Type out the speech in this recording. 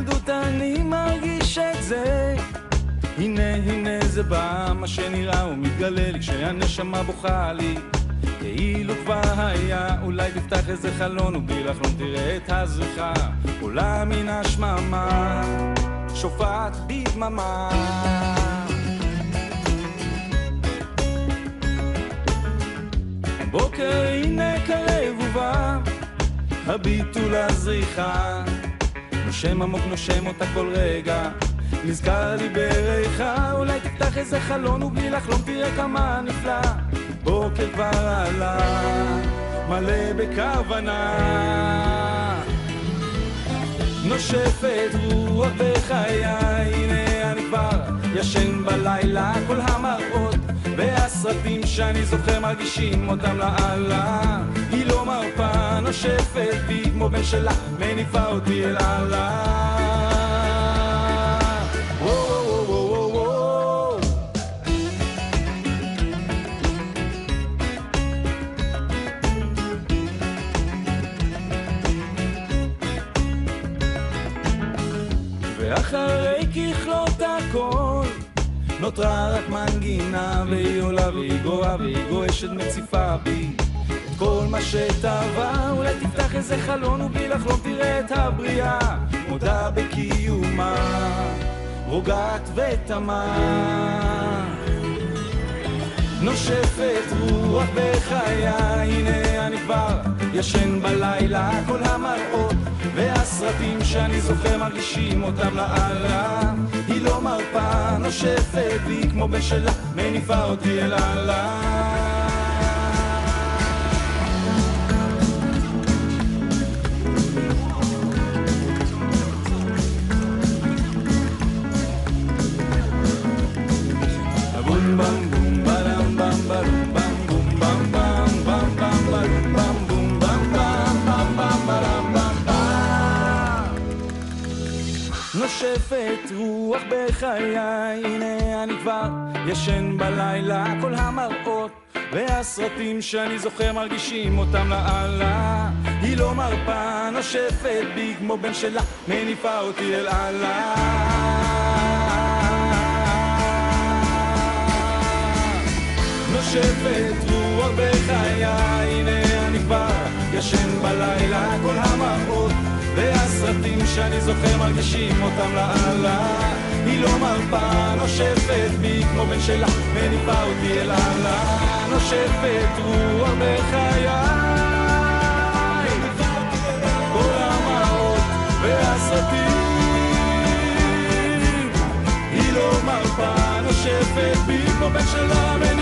מילדות אני מרגיש את זה. הנה הנה זה בא, מה שנראה ומתגלה לי כשהנשמה בוכה לי. כאילו כבר היה, אולי תפתח איזה חלון ובלי לחלום תראה את הזריחה. עולה מן השממה, שופעת בדממה. בוקר הנה קרב ובא, הביטול הזריחה נושם עמוק נושם אותה כל רגע. נזכר לי בריחה אולי תפתח איזה חלון ובלי לחלום תראה כמה נפלא. בוקר כבר עלה מלא בכוונה. נושפת רוח בחיי הנה אני כבר ישן בלילה כל המראות והסרטים שאני זוכר מרגישים אותם לאללה. היא לא מרפה נושפת בי כמו בן שלה מניפה אותי אל אללה. הכל נותרה רק מנגינה והיא עולה והיא גואה והיא גועשת מציפה בי. כל מה שטבע אולי תפתח איזה חלון ובלי לחלום תראה את הבריאה. מודה בקיומה רוגעת ותמה. נושפת רוח בחיי הנה אני כבר ישן בלילה כל המראות והסרטים שאני זוכר מרגישים אותם לאללה היא לא מרפה, נושפת בי כמו בן שלה מניפה אותי אל אללה נושפת רוח בחיי הנה אני כבר ישן בלילה כל המראות והסרטים שאני זוכר מרגישים אותם לאללה. היא לא מרפה נושפת בי כמו בן שלה מניפה אותי אל אללה. נושפת רוח בחיי, הנה אני כבר ישן בלילה כל המראות והסרטים שאני זוכר מרגישים אותם לאללה. היא לא מרפה, נושפת בי כמו בן שלה מניפה אותי אל אללה. נושפת רוח בחיי. כל המראות והסרטים. היא לא מרפה, נושפת בי כמו בן שלה מניפה